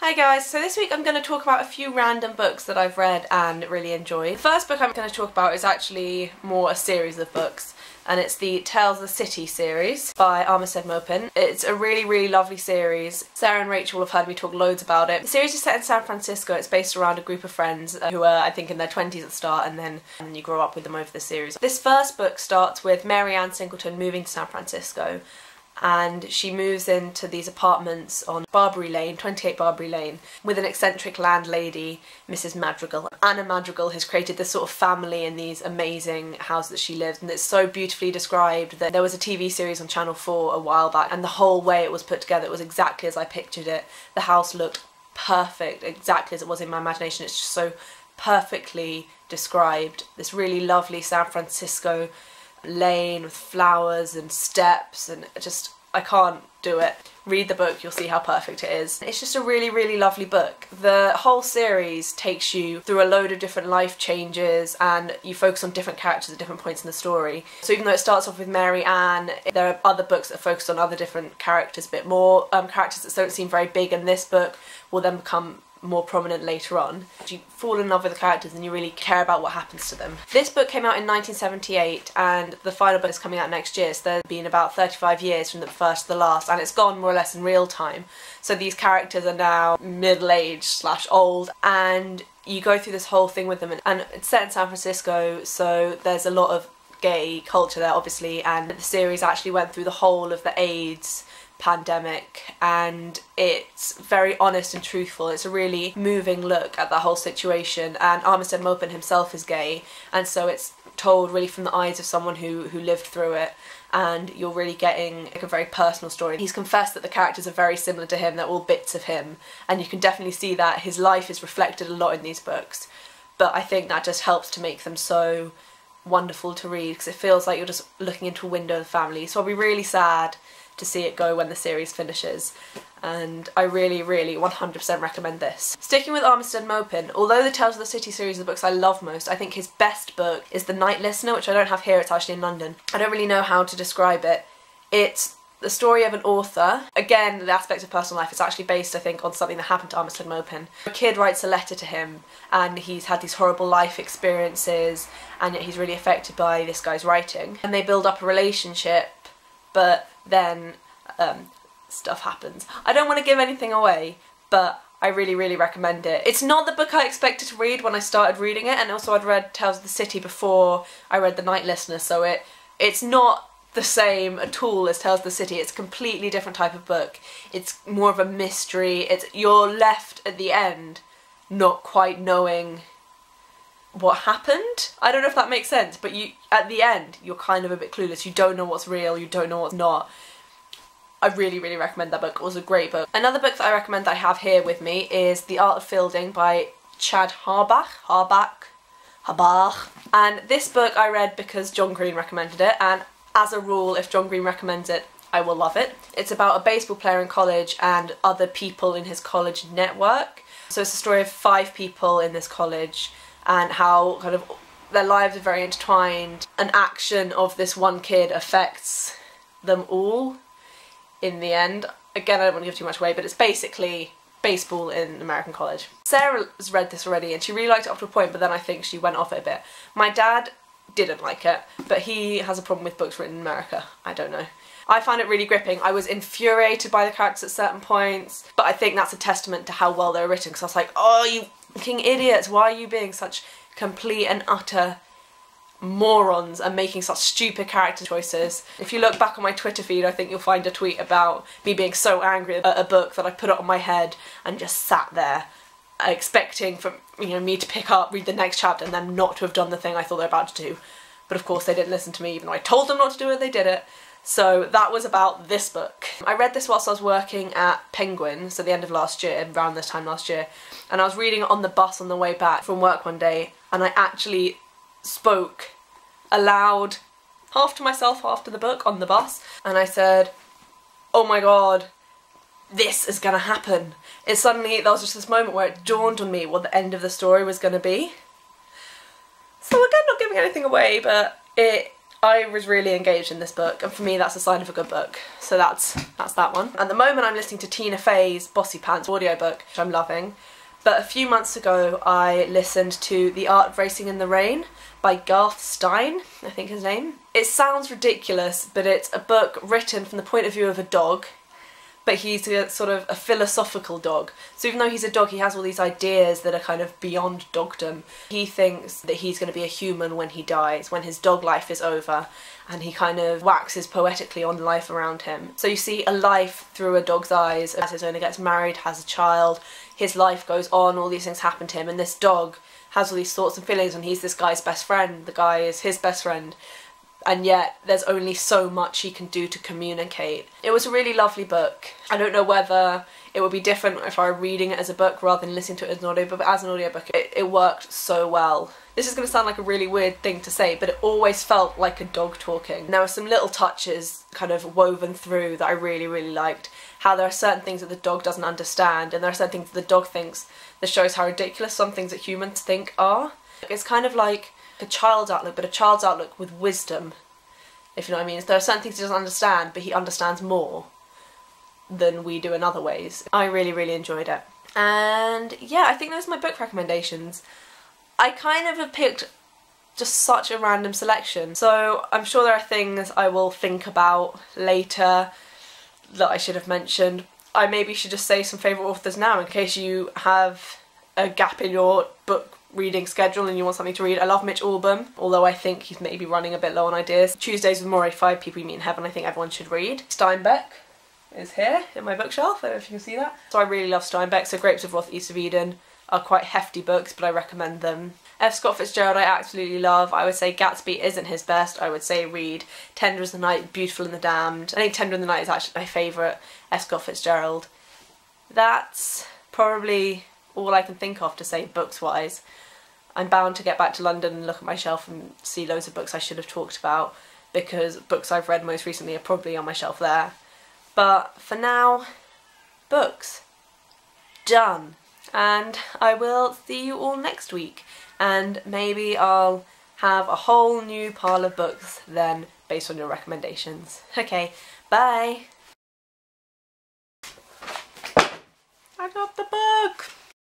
Hi guys, so this week I'm going to talk about a few random books that I've read and really enjoyed. The first book I'm going to talk about is actually more a series of books and it's the Tales of the City series by Armistead Maupin. It's a really, really lovely series. Sarah and Rachel have heard me talk loads about it. The series is set in San Francisco. It's based around a group of friends uh, who are, I think, in their 20s at the start and then, and then you grow up with them over the series. This first book starts with Mary Ann Singleton moving to San Francisco and she moves into these apartments on Barbary Lane, 28 Barbary Lane, with an eccentric landlady, Mrs. Madrigal. Anna Madrigal has created this sort of family in these amazing houses that she lives and it's so beautifully described that there was a TV series on Channel 4 a while back and the whole way it was put together it was exactly as I pictured it. The house looked perfect, exactly as it was in my imagination. It's just so perfectly described. This really lovely San Francisco lane with flowers and steps and just I can't do it. Read the book, you'll see how perfect it is. It's just a really, really lovely book. The whole series takes you through a load of different life changes and you focus on different characters at different points in the story. So even though it starts off with Mary Ann, there are other books that focus on other different characters a bit more. Um, characters that don't seem very big in this book will then become more prominent later on. You fall in love with the characters and you really care about what happens to them. This book came out in 1978 and the final book is coming out next year so there's been about 35 years from the first to the last and it's gone more or less in real time. So these characters are now middle-aged slash old and you go through this whole thing with them and it's set in San Francisco so there's a lot of gay culture there obviously and the series actually went through the whole of the AIDS pandemic and it's very honest and truthful. It's a really moving look at the whole situation and Armistead Maupin himself is gay and so it's told really from the eyes of someone who, who lived through it and you're really getting like a very personal story. He's confessed that the characters are very similar to him, they're all bits of him and you can definitely see that his life is reflected a lot in these books but I think that just helps to make them so wonderful to read because it feels like you're just looking into a window of the family so I'll be really sad to see it go when the series finishes and I really really 100% recommend this. Sticking with Armistead Maupin, although the Tales of the City series are the books I love most, I think his best book is The Night Listener which I don't have here, it's actually in London. I don't really know how to describe it. It's the story of an author. Again, the aspect of personal life is actually based, I think, on something that happened to Armistead Maupin. A kid writes a letter to him and he's had these horrible life experiences and yet he's really affected by this guy's writing. And they build up a relationship but then um, stuff happens. I don't want to give anything away, but I really, really recommend it. It's not the book I expected to read when I started reading it, and also I'd read Tales of the City before I read The Night Listener, so it it's not the same at all as Tales of the City. It's a completely different type of book. It's more of a mystery. It's you're left at the end not quite knowing what happened. I don't know if that makes sense, but you at the end you're kind of a bit clueless. You don't know what's real, you don't know what's not. I really, really recommend that book. It was a great book. Another book that I recommend that I have here with me is The Art of Fielding by Chad Harbach. Harbach. Harbach. And this book I read because John Green recommended it and as a rule if John Green recommends it I will love it. It's about a baseball player in college and other people in his college network. So it's a story of five people in this college and how kind of their lives are very intertwined. An action of this one kid affects them all in the end. Again, I don't want to give too much away, but it's basically baseball in American college. Sarah has read this already and she really liked it up to a point, but then I think she went off it a bit. My dad didn't like it, but he has a problem with books written in America. I don't know. I found it really gripping. I was infuriated by the characters at certain points, but I think that's a testament to how well they're written because I was like, oh, you fucking idiots, why are you being such complete and utter morons and making such stupid character choices. If you look back on my Twitter feed, I think you'll find a tweet about me being so angry at a book that I put it on my head and just sat there expecting for you know me to pick up, read the next chapter and then not to have done the thing I thought they were about to do. But of course they didn't listen to me even though I told them not to do it, they did it. So that was about this book. I read this whilst I was working at Penguin, so the end of last year, around this time last year, and I was reading it on the bus on the way back from work one day, and I actually spoke aloud, half to myself, half to the book, on the bus, and I said, oh my god, this is gonna happen. It suddenly, there was just this moment where it dawned on me what the end of the story was gonna be. So again, not giving anything away, but it I was really engaged in this book and for me that's a sign of a good book. So that's that's that one. At the moment I'm listening to Tina Fey's Bossypants audiobook, which I'm loving. But a few months ago I listened to The Art of Racing in the Rain by Garth Stein, I think his name. It sounds ridiculous, but it's a book written from the point of view of a dog but he's a sort of a philosophical dog. So even though he's a dog, he has all these ideas that are kind of beyond dogdom. He thinks that he's going to be a human when he dies, when his dog life is over, and he kind of waxes poetically on life around him. So you see a life through a dog's eyes as his owner gets married, has a child, his life goes on, all these things happen to him, and this dog has all these thoughts and feelings, and he's this guy's best friend, the guy is his best friend and yet there's only so much he can do to communicate. It was a really lovely book. I don't know whether it would be different if I were reading it as a book rather than listening to it as an audiobook, but as an audiobook it, it worked so well. This is going to sound like a really weird thing to say, but it always felt like a dog talking. There were some little touches kind of woven through that I really, really liked. How there are certain things that the dog doesn't understand, and there are certain things that the dog thinks that shows how ridiculous some things that humans think are. It's kind of like a child's outlook, but a child's outlook with wisdom, if you know what I mean. There are certain things he doesn't understand, but he understands more than we do in other ways. I really, really enjoyed it. And yeah, I think those are my book recommendations. I kind of have picked just such a random selection. So I'm sure there are things I will think about later that I should have mentioned. I maybe should just say some favourite authors now in case you have a gap in your book reading schedule and you want something to read. I love Mitch Albom, although I think he's maybe running a bit low on ideas. Tuesdays with Morrie, Five People You Meet in Heaven, I think everyone should read. Steinbeck is here in my bookshelf, I don't know if you can see that. So I really love Steinbeck, so Grapes of Wrath, East of Eden are quite hefty books, but I recommend them. F. Scott Fitzgerald I absolutely love. I would say Gatsby isn't his best. I would say read Tender Is the Night, Beautiful and the Damned. I think Tender in the Night is actually my favourite F. Scott Fitzgerald. That's probably all I can think of to say books-wise. I'm bound to get back to London and look at my shelf and see loads of books I should have talked about because books I've read most recently are probably on my shelf there. But for now, books. Done. And I will see you all next week and maybe I'll have a whole new pile of books then based on your recommendations. Okay, bye! I got the book!